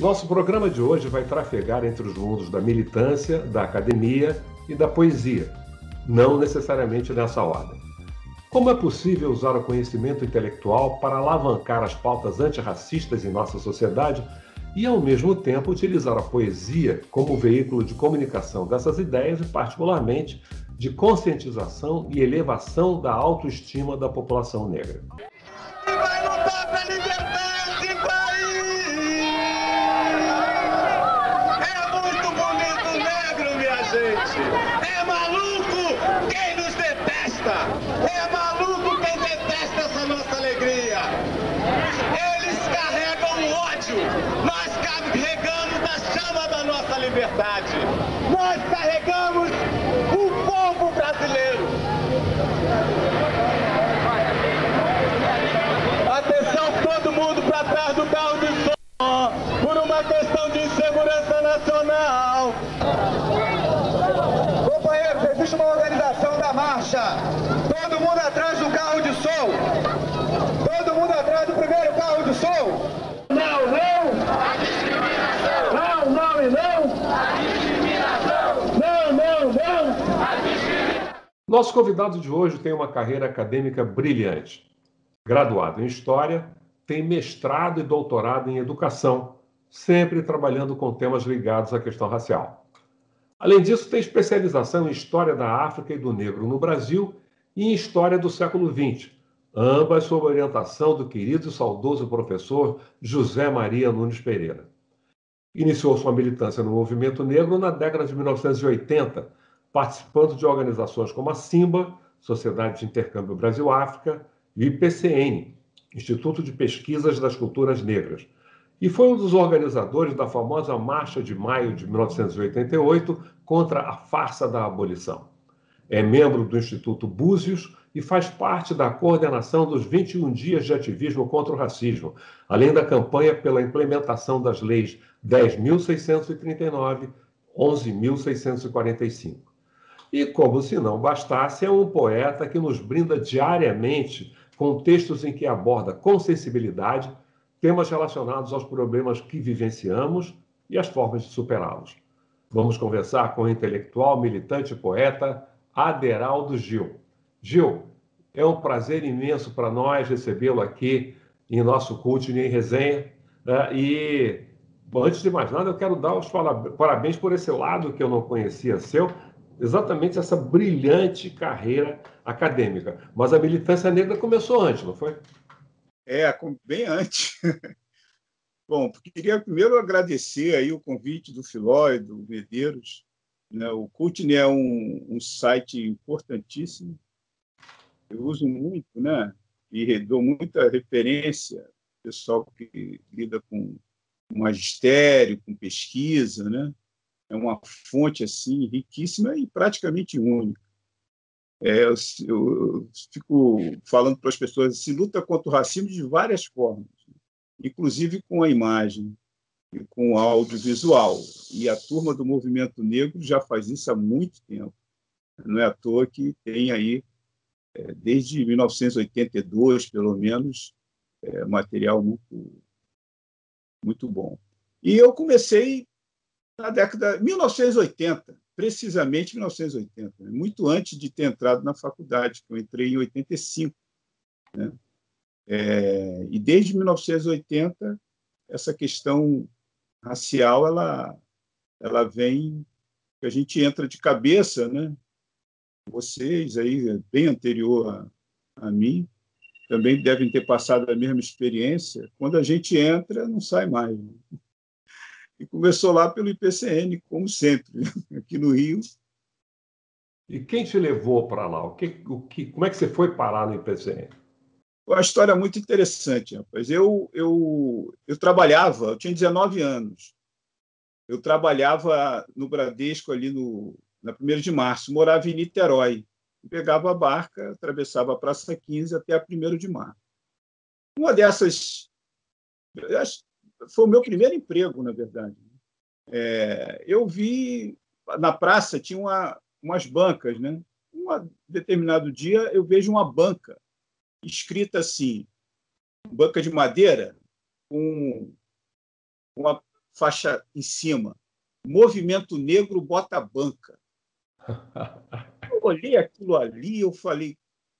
Nosso programa de hoje vai trafegar entre os mundos da militância, da academia e da poesia, não necessariamente nessa ordem. Como é possível usar o conhecimento intelectual para alavancar as pautas antirracistas em nossa sociedade e, ao mesmo tempo, utilizar a poesia como veículo de comunicação dessas ideias e, particularmente, de conscientização e elevação da autoestima da população negra? liberdade. Nós carregamos o povo brasileiro. Atenção, todo mundo para trás do carro de som, por uma questão de segurança nacional. Companheiros, existe uma organização da marcha. Todo mundo atrás do carro de som. Todo mundo atrás do primeiro carro de som. Não, não! Não, não e não! Não, não, não! Nosso convidado de hoje tem uma carreira acadêmica brilhante. Graduado em História, tem mestrado e doutorado em Educação, sempre trabalhando com temas ligados à questão racial. Além disso, tem especialização em História da África e do Negro no Brasil e em História do século XX, ambas sob orientação do querido e saudoso professor José Maria Nunes Pereira. Iniciou sua militância no movimento negro na década de 1980, participando de organizações como a SIMBA, Sociedade de Intercâmbio Brasil-África, e o IPCN, Instituto de Pesquisas das Culturas Negras, e foi um dos organizadores da famosa Marcha de Maio de 1988 contra a farsa da abolição. É membro do Instituto Búzios e faz parte da coordenação dos 21 dias de ativismo contra o racismo, além da campanha pela implementação das leis 10.639 e 11.645. E, como se não bastasse, é um poeta que nos brinda diariamente com textos em que aborda com sensibilidade temas relacionados aos problemas que vivenciamos e as formas de superá-los. Vamos conversar com o intelectual, militante e poeta Aderaldo Gil. Gil, é um prazer imenso para nós recebê-lo aqui em nosso culto em resenha. Né? E, antes de mais nada, eu quero dar os parabéns por esse lado que eu não conhecia seu, exatamente essa brilhante carreira acadêmica. Mas a militância negra começou antes, não foi? É, bem antes. Bom, queria primeiro agradecer aí o convite do Filó e do Medeiros. Né? O Cultne é um, um site importantíssimo eu uso muito, né? E dou muita referência pessoal que lida com magistério, com pesquisa, né? É uma fonte assim riquíssima e praticamente única. É, eu, eu, fico falando para as pessoas se luta contra o racismo de várias formas, inclusive com a imagem e com o audiovisual. E a turma do movimento negro já faz isso há muito tempo. Não é à toa que tem aí é, desde 1982, pelo menos, é, material muito, muito bom. E eu comecei na década de 1980, precisamente 1980, né? muito antes de ter entrado na faculdade, que eu entrei em 85. Né? É, e desde 1980, essa questão racial ela, ela vem, a gente entra de cabeça, né? vocês aí, bem anterior a, a mim, também devem ter passado a mesma experiência. Quando a gente entra, não sai mais. Né? E começou lá pelo IPCN, como sempre, aqui no Rio. E quem te levou para lá? O que, o que, como é que você foi parar no IPCN? Uma história muito interessante, rapaz. Eu, eu, eu trabalhava, eu tinha 19 anos. Eu trabalhava no Bradesco, ali no, na 1 de março, morava em Niterói. Pegava a barca, atravessava a Praça 15 até a 1 de março. Uma dessas. Foi o meu primeiro emprego, na verdade. É, eu vi. Na praça tinha uma, umas bancas, né? Um determinado dia eu vejo uma banca escrita assim, banca de madeira, com uma faixa em cima, Movimento Negro Bota Banca. Eu olhei aquilo ali, eu falei,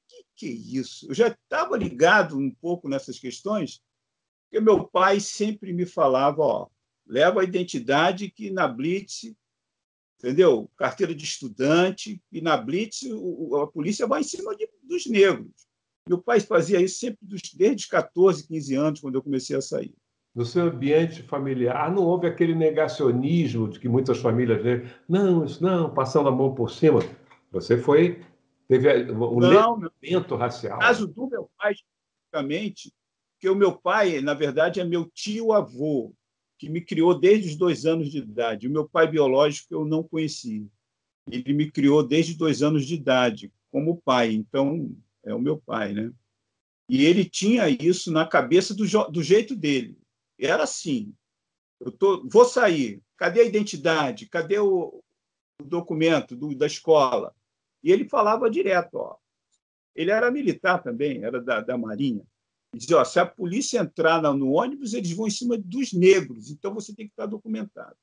que que é isso? Eu já estava ligado um pouco nessas questões, porque meu pai sempre me falava, ó, leva a identidade que na Blitz, entendeu? Carteira de estudante, e na Blitz a polícia vai em cima de, dos negros. Meu pai fazia isso sempre desde os 14, 15 anos, quando eu comecei a sair. No seu ambiente familiar, não houve aquele negacionismo de que muitas famílias dizem, não, isso não, passando a mão por cima. Você foi, teve o levantamento racial. No caso do meu pai, especificamente, que o meu pai, na verdade, é meu tio-avô, que me criou desde os dois anos de idade. O meu pai biológico eu não conheci. Ele me criou desde dois anos de idade, como pai. Então, é o meu pai, né? E ele tinha isso na cabeça do, do jeito dele. Era assim: eu tô, vou sair, cadê a identidade? Cadê o, o documento do, da escola? E ele falava direto, ó. Ele era militar também, era da, da Marinha. Dizia, ó, se a polícia entrar no ônibus, eles vão em cima dos negros, então você tem que estar documentado.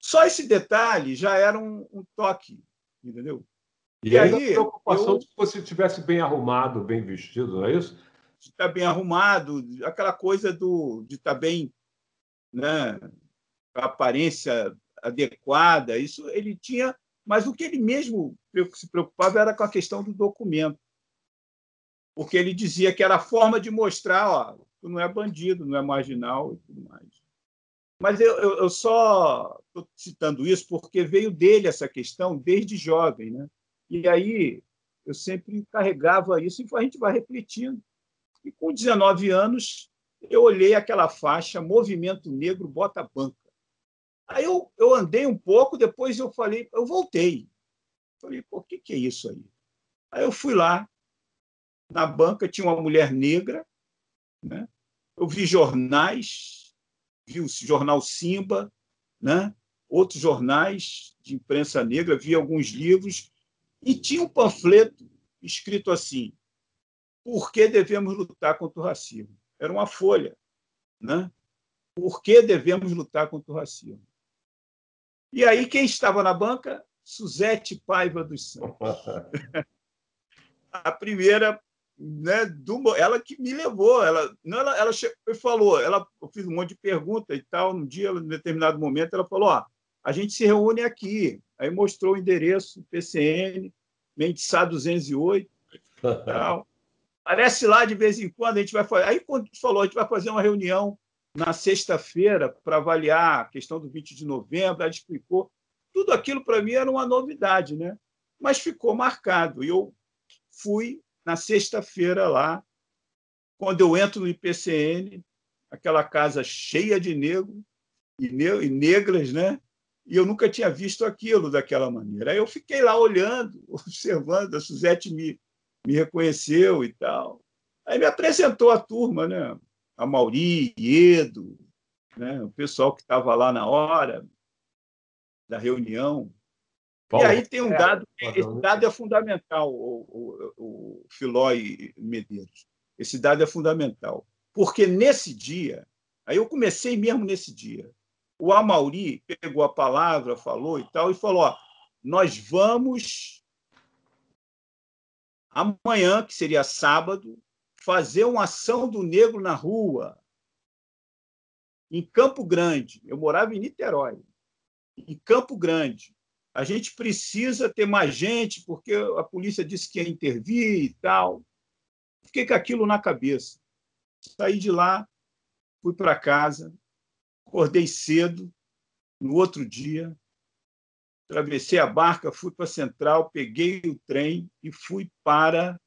Só esse detalhe já era um, um toque, entendeu? E, e aí, a preocupação eu... de que você estivesse bem arrumado, bem vestido, não é isso? Estar bem arrumado, aquela coisa do, de estar bem, né, a aparência adequada, isso ele tinha, mas o que ele mesmo se preocupava era com a questão do documento. Porque ele dizia que era a forma de mostrar, ó, tu não é bandido, não é marginal e tudo mais. Mas eu, eu, eu só estou citando isso porque veio dele essa questão desde jovem, né? E aí eu sempre carregava isso e a gente vai repetindo. E com 19 anos, eu olhei aquela faixa Movimento Negro Bota Banca. Aí eu, eu andei um pouco, depois eu falei, eu voltei. Falei, por que, que é isso aí? Aí eu fui lá, na banca tinha uma mulher negra, né? eu vi jornais, vi o jornal Simba, né? outros jornais de imprensa negra, vi alguns livros, e tinha um panfleto escrito assim: Por que devemos lutar contra o racismo? Era uma folha. Né? Por que devemos lutar contra o racismo? E aí, quem estava na banca? Suzete Paiva dos Santos. a primeira, né, do, ela que me levou, ela, não, ela, ela falou, ela, eu fiz um monte de perguntas e tal, num dia, em determinado momento, ela falou, ó, a gente se reúne aqui, Aí mostrou o endereço, PCN, Mendissá 208. tal. Aparece lá de vez em quando, a gente vai fazer. Aí, quando falou, a gente vai fazer uma reunião na sexta-feira para avaliar a questão do 20 de novembro, ela explicou. Tudo aquilo para mim era uma novidade, né? Mas ficou marcado. E eu fui na sexta-feira lá, quando eu entro no IPCN, aquela casa cheia de negros e, negras, né? e eu nunca tinha visto aquilo daquela maneira. Aí eu fiquei lá olhando, observando, a Suzete me, me reconheceu e tal. Aí me apresentou a turma, né? a Mauri, Edo, né? o pessoal que estava lá na hora da reunião. Paulo, e aí tem um é, dado, esse dado é fundamental, o, o, o Filó e Medeiros. Esse dado é fundamental. Porque nesse dia, aí eu comecei mesmo nesse dia, o Amauri pegou a palavra, falou e tal, e falou: ó, nós vamos amanhã, que seria sábado, fazer uma ação do negro na rua, em Campo Grande. Eu morava em Niterói, em Campo Grande. A gente precisa ter mais gente, porque a polícia disse que ia intervir e tal. Fiquei com aquilo na cabeça. Saí de lá, fui para casa, Acordei cedo, no outro dia, atravessei a barca, fui para a Central, peguei o trem e fui para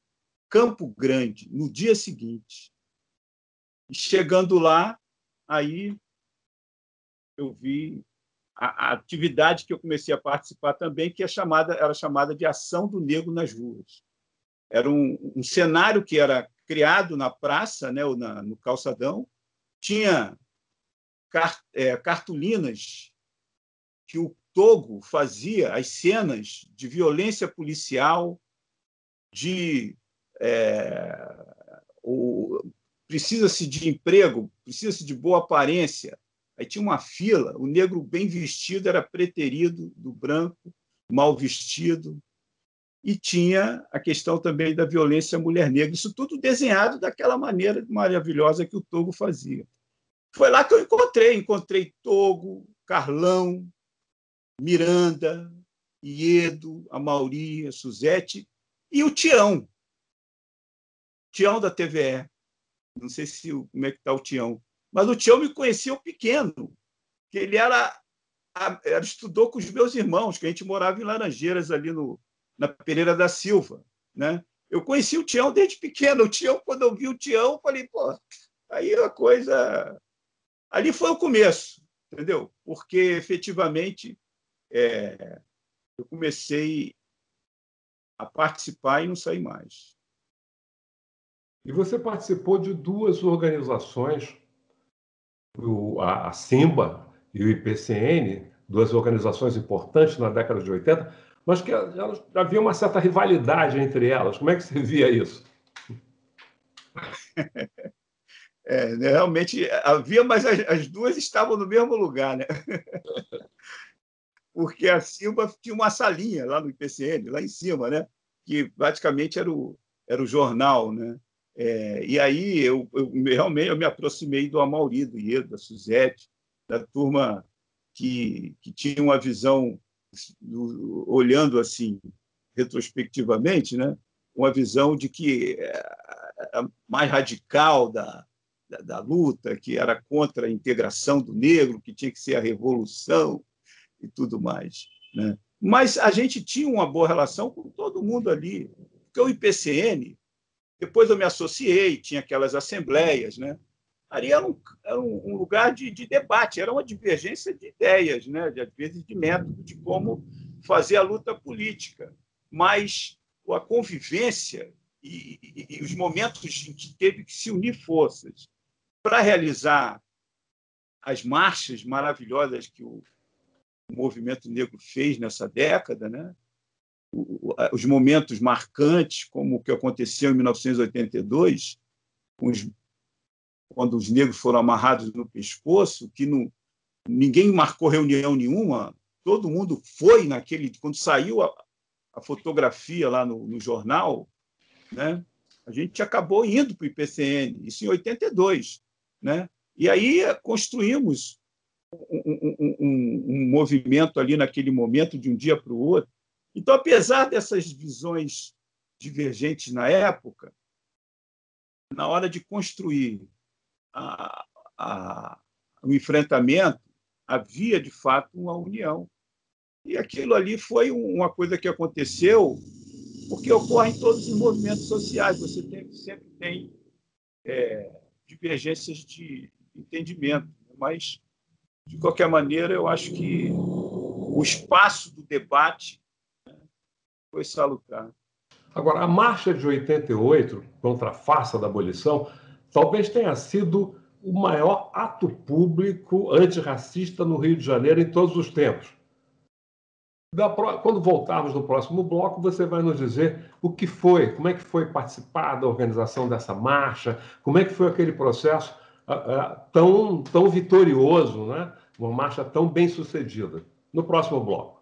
Campo Grande no dia seguinte. Chegando lá, aí eu vi a, a, atividade que eu comecei a participar também, que é chamada, era chamada de Ação do Negro nas Ruas. Era um, um cenário que era criado na praça, né, ou na, no calçadão, tinha é, cartolinas que o Togo fazia, as cenas de violência policial, de é, precisa-se de emprego, precisa-se de boa aparência. Aí tinha uma fila, o negro bem vestido era preterido do branco, mal vestido, e tinha a questão também da violência à mulher negra. Isso tudo desenhado daquela maneira maravilhosa que o Togo fazia. Foi lá que eu encontrei. Encontrei Togo, Carlão, Miranda, Iedo, Amauri, Suzete e o Tião. Tião da TVE. Não sei se como é que está o Tião. Mas o Tião me conhecia pequeno, que ele era, era, estudou com os meus irmãos, que a gente morava em Laranjeiras, ali no, na Pereira da Silva. Né? Eu conheci o Tião desde pequeno. O Tião, quando eu vi o Tião, falei, pô, aí a coisa. Ali foi o começo, entendeu? Porque efetivamente é, eu comecei a participar e não saí mais. E você participou de duas organizações, a Simba e o IPCN, duas organizações importantes na década de 80, mas que havia uma certa rivalidade entre elas. Como é que você via isso? É, né, realmente havia, mas as, as, duas estavam no mesmo lugar, né? Porque a Simba tinha uma salinha lá no IPCN, lá em cima, né? Que praticamente era o, era o jornal, né? É, e aí eu, eu, realmente eu me aproximei do Amauri, do Iedo, da Suzete, da turma que, que tinha uma visão olhando assim retrospectivamente, né, uma visão de que a mais radical da, da, da, luta, que era contra a integração do negro, que tinha que ser a revolução e tudo mais. Né? Mas a gente tinha uma boa relação com todo mundo ali, porque o IPCN, depois eu me associei, tinha aquelas assembleias, né? ali era um, era um lugar de, de, debate, era uma divergência de ideias, né? de, às vezes de método, de como fazer a luta política. Mas a convivência e, e, e os momentos em que teve que se unir forças para realizar as marchas maravilhosas que o, movimento negro fez nessa década, né? Os momentos marcantes, como o que aconteceu em 1982, com os quando os negros foram amarrados no pescoço, que não, ninguém marcou reunião nenhuma, todo mundo foi naquele. Quando saiu a, a fotografia lá no, no, jornal, né, a gente acabou indo para o IPCN, isso em 82. Né? E aí construímos um, um, um, um movimento ali naquele momento, de um dia para o outro. Então, apesar dessas visões divergentes na época, na hora de construir a, a, o enfrentamento, havia de fato uma união. E aquilo ali foi uma coisa que aconteceu porque ocorre em todos os movimentos sociais. Você tem, sempre tem é, divergências de entendimento, mas, de qualquer maneira, eu acho que o espaço do debate né, foi salutar. Agora, a marcha de 88 contra a farsa da abolição talvez tenha sido o maior ato público antirracista no Rio de Janeiro em todos os tempos. Quando voltarmos no próximo bloco, você vai nos dizer o que foi, como é que foi participar da organização dessa marcha, como é que foi aquele processo uh, uh, tão, tão vitorioso, né? uma marcha tão bem sucedida. No próximo bloco.